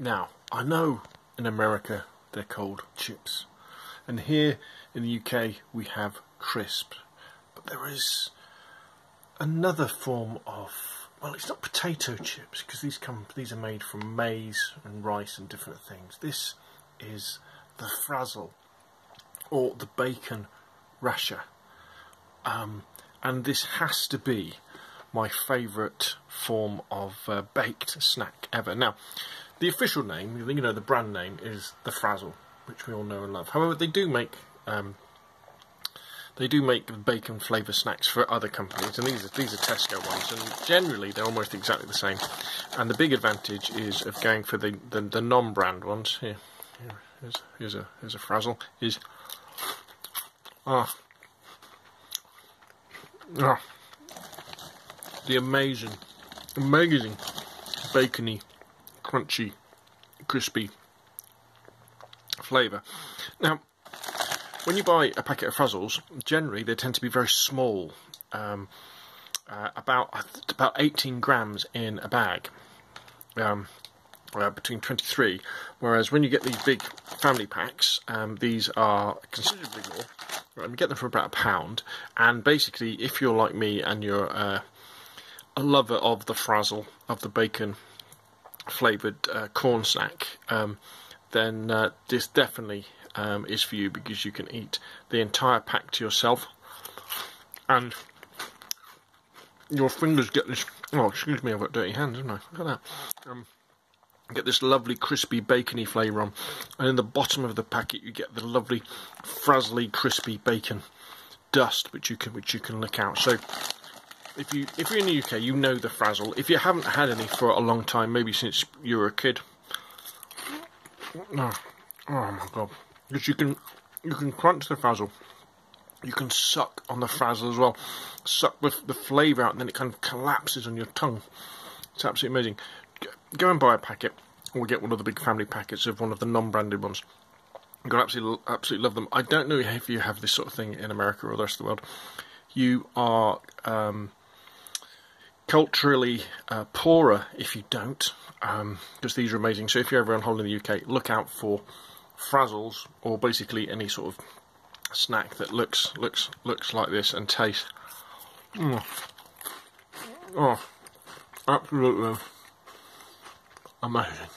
Now, I know in America they're called chips, and here in the UK we have crisp, but there is another form of well, it's not potato chips because these come these are made from maize and rice and different things. This is the frazzle or the bacon rasher, um, and this has to be my favourite form of uh, baked snack ever. Now, the official name, you know, the brand name is the Frazzle, which we all know and love. However, they do make um, they do make bacon flavour snacks for other companies, and these are these are Tesco ones, and generally they're almost exactly the same. And the big advantage is of going for the the, the non-brand ones. Here, here here's, here's a here's a frazzle. Is ah ah the amazing, amazing bacony, crunchy, crispy flavour. Now, when you buy a packet of Frazzles, generally they tend to be very small, um, uh, about about 18 grams in a bag, um, uh, between 23. Whereas when you get these big family packs, um, these are considerably more. you get them for about a pound, and basically, if you're like me and you're uh, a lover of the frazzle of the bacon flavoured uh, corn snack, um, then uh, this definitely um, is for you because you can eat the entire pack to yourself. And your fingers get this oh excuse me I've got dirty hands haven't I? Look at that. Um, get this lovely crispy bacony flavour on. And in the bottom of the packet you get the lovely frazzly crispy bacon dust which you can which you can lick out. So if you if you're in the UK you know the frazzle. If you haven't had any for a long time maybe since you were a kid. Oh, oh my god. Because you can you can crunch the frazzle. You can suck on the frazzle as well. Suck the, the flavour out and then it kind of collapses on your tongue. It's absolutely amazing. Go and buy a packet. Or get one of the big family packets of one of the non-branded ones. I'm to absolutely, absolutely love them. I don't know if you have this sort of thing in America or the rest of the world. You are um, culturally uh, poorer if you don't because um, these are amazing so if you're ever on holiday in the UK look out for frazzles or basically any sort of snack that looks looks looks like this and tastes mm. oh absolutely amazing